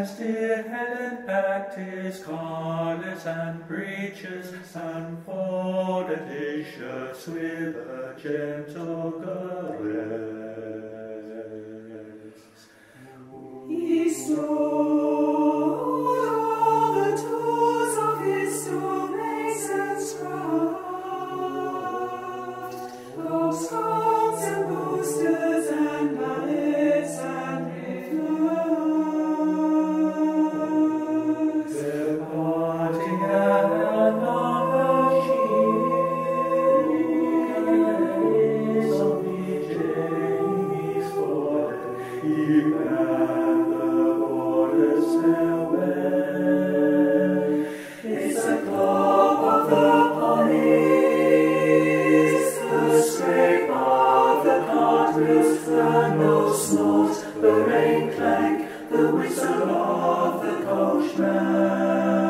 As Pastor Helen Baptist collars and breeches, unfolded his shirts with a gentle caress. He stole all the tools of his stonemason's oh, craft, the whistle of the coachman.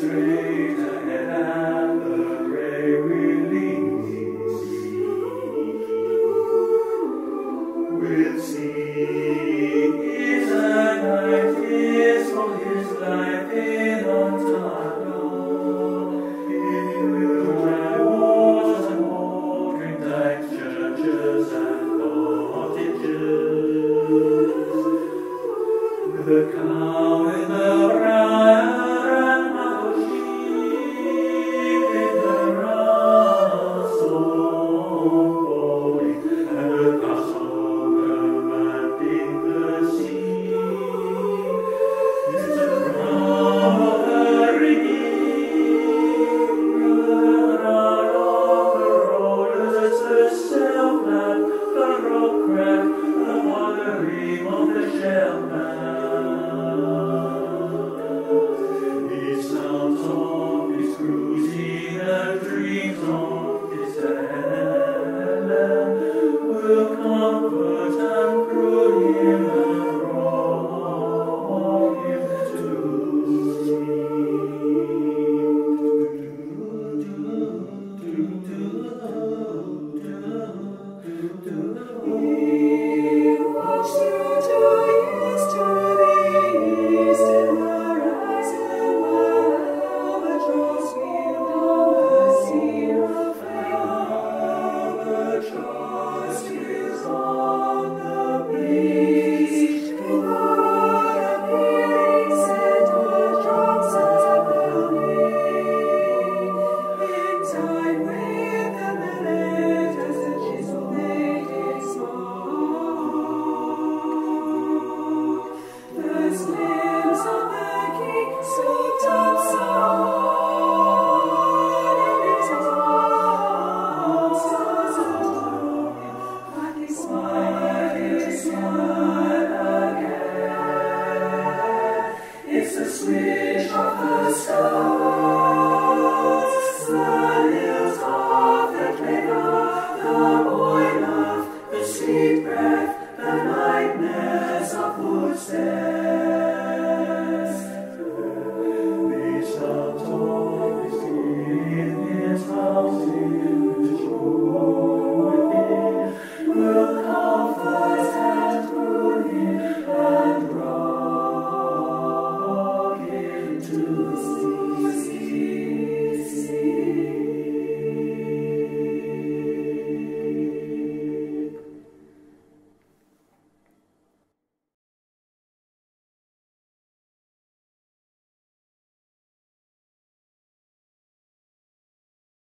illustrated